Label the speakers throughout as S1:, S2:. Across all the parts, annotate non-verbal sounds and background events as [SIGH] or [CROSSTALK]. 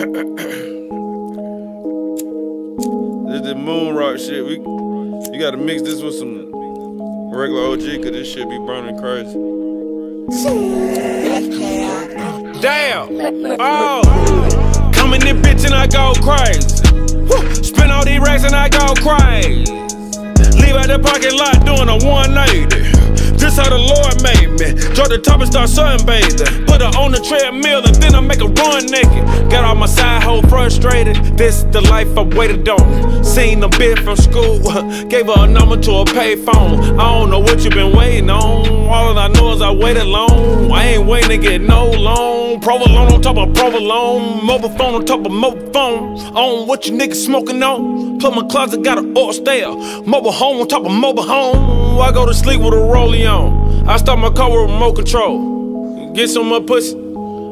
S1: this is moon rock shit. We you gotta mix this with some regular OG cause this shit be burning crazy.
S2: Damn! Oh! Coming in bitch and I go crazy. Woo. Spend all these racks and I go crazy. Leave out the parking lot doing a 180. This how the Lord made me. Drop the top and start sunbathing. Put her on the treadmill and then I make her run naked. Got all my side hoe frustrated. This the life I waited on. Seen a bit from school. [LAUGHS] Gave her a number to a payphone. I don't know what you been waiting on. All I know is I waited long. I ain't waiting to get no loan. Provolone on top of provolone. Mobile phone on top of mobile phone. On what you niggas smoking on. Put my closet, got a oil stale. Mobile home on top of mobile home. I go to sleep with a rollie on. I start my car with remote control. Get some more pussy.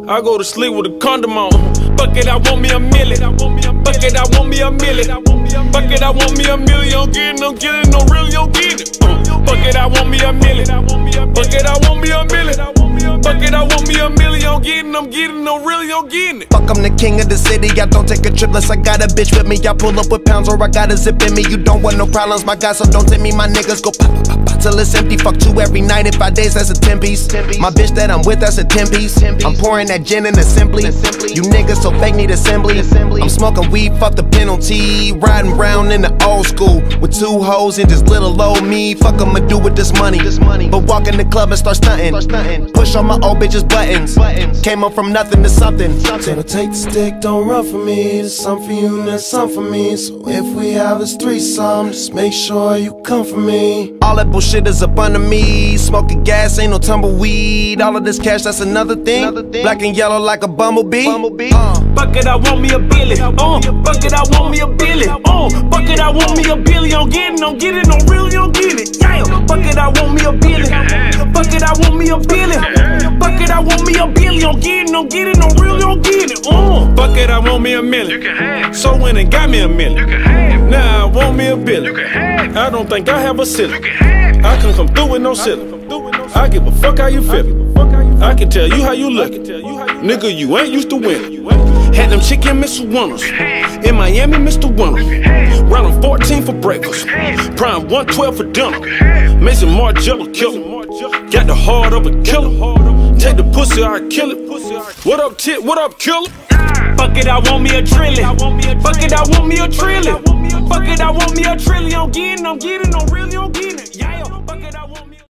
S2: I go to sleep with a condom on. Fuck it, I want me a million. Fuck it, I want me a million. Fuck it, I want me a million. Getting, I'm getting, no really, I'm getting it. Fuck it, I want me a million. Fuck it, I want me a million. Fuck it, I want me a million. I'm getting, I'm getting, no really, I'm getting it.
S3: Fuck, I'm the king of the city. I don't take a trip unless I got a bitch with me. I pull up with pounds or I got a zip in me. You don't want no problems, my guy, so don't take me. My niggas go pop, pop, pop, till it's empty. Fuck two every night in five days, that's a 10 piece. My bitch that I'm with, that's a 10 piece. I'm pouring that gin in assembly. You niggas so fake need assembly. I'm smoking weed, fuck the penalty. Riding round in the old school with two hoes and just little old me. Fuck I'ma do with this money. But walk in the club and start stunting. Push on my old bitches buttons. buttons. Came up from nothing to something.
S4: So take the stick, don't run for me. There's some for you and there's some for me. So if we have this threesome, just make sure you come for me.
S3: All that bullshit is up under me. Smoking gas, ain't no tumbleweed. All of this cash, that's another thing. Black and yellow like a bumblebee. Uh.
S2: Fuck it, I want me a billion. Uh, fuck it, I want me a billion. Uh, fuck it, I want me a billion. I'm getting, I'm getting, I'm really, I'm getting it. Yeah. Fuck it, I want me a billion. Fuck it, I want me a billion. Me a billion. I'm getting, I'm getting, I'm really, I'm getting. Uh, fuck it, I want me a million. So when it got me a million. Now I want me a billion. I don't think I have a ceiling. I can come through with no ceiling. I give a fuck how you feel. I can tell you how you look. Nigga, you ain't used to winning. Had them chicken Mr. Winners. In Miami, Mr. Winner. Round 14 for breakfast. Prime 112 for dinner. Maison Margiela killer. Got the heart of a killer. Take the pussy, I kill it. What up, tit? What up, killer? Fuck it, I want me a trillion. Fuck it, I want me a trillion. Fuck it, I want me a trillion. I'm getting, I'm getting, I'm really, I'm getting. Yeah, fuck it, I want